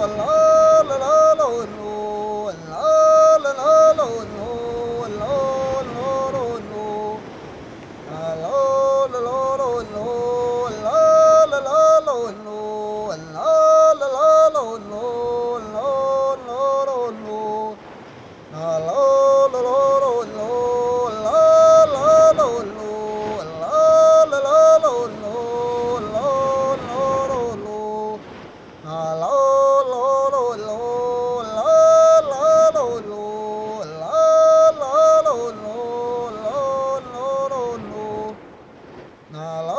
Allah. 那老。